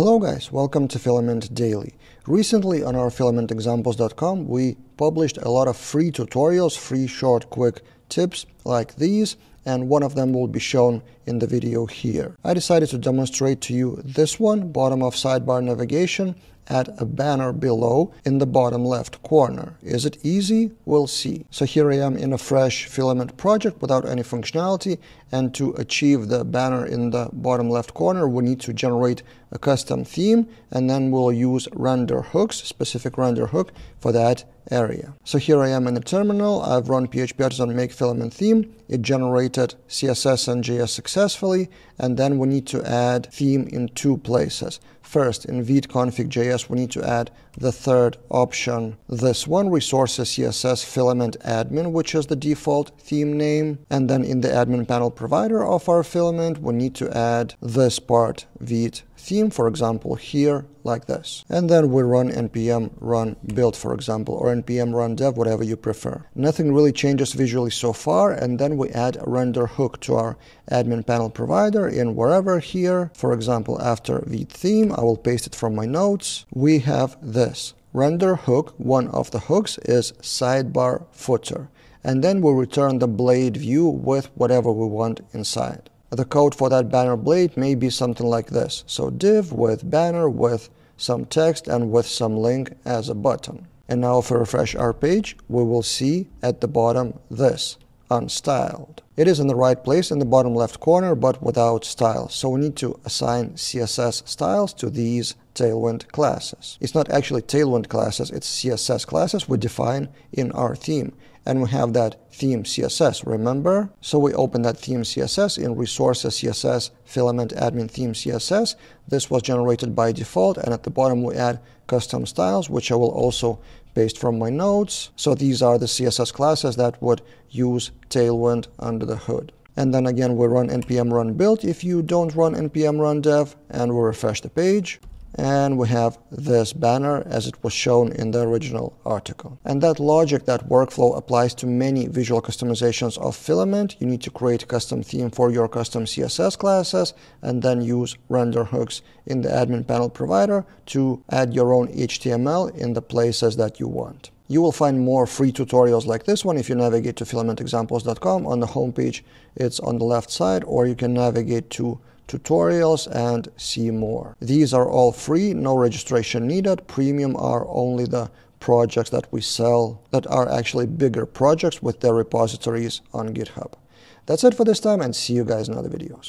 Hello guys, welcome to Filament Daily. Recently on our filamentexamples.com we published a lot of free tutorials, free short quick tips like these and one of them will be shown in the video here. I decided to demonstrate to you this one, bottom of sidebar navigation, add a banner below in the bottom left corner. Is it easy? We'll see. So here I am in a fresh filament project without any functionality and to achieve the banner in the bottom left corner we need to generate a custom theme and then we'll use render hooks, specific render hook for that area. So here I am in the terminal, I've run PHP Artisan make filament theme, it generated CSS and JS successfully and then we need to add theme in two places. First, in vite-config.js, we need to add the third option. This one, resources CSS filament admin, which is the default theme name. And then in the admin panel provider of our filament, we need to add this part, vite theme, for example, here like this. And then we run npm run build, for example, or npm run dev, whatever you prefer. Nothing really changes visually so far. And then we add a render hook to our admin panel provider in wherever here. For example, after vite theme, I will paste it from my notes. We have this render hook. One of the hooks is sidebar footer. And then we return the blade view with whatever we want inside. The code for that banner blade may be something like this. So div with banner with some text and with some link as a button. And now if we refresh our page, we will see at the bottom this, unstyled. It is in the right place in the bottom left corner, but without style. So we need to assign CSS styles to these Tailwind classes. It's not actually Tailwind classes, it's CSS classes we define in our theme and we have that theme CSS, remember? So we open that theme CSS in resources CSS filament admin theme CSS. This was generated by default and at the bottom we add custom styles, which I will also paste from my notes. So these are the CSS classes that would use Tailwind under the hood. And then again, we run npm run build if you don't run npm run dev and we refresh the page and we have this banner as it was shown in the original article. And that logic, that workflow applies to many visual customizations of Filament. You need to create a custom theme for your custom CSS classes and then use render hooks in the admin panel provider to add your own HTML in the places that you want. You will find more free tutorials like this one if you navigate to filamentexamples.com. On the homepage, it's on the left side, or you can navigate to tutorials and see more. These are all free, no registration needed. Premium are only the projects that we sell that are actually bigger projects with their repositories on GitHub. That's it for this time and see you guys in other videos.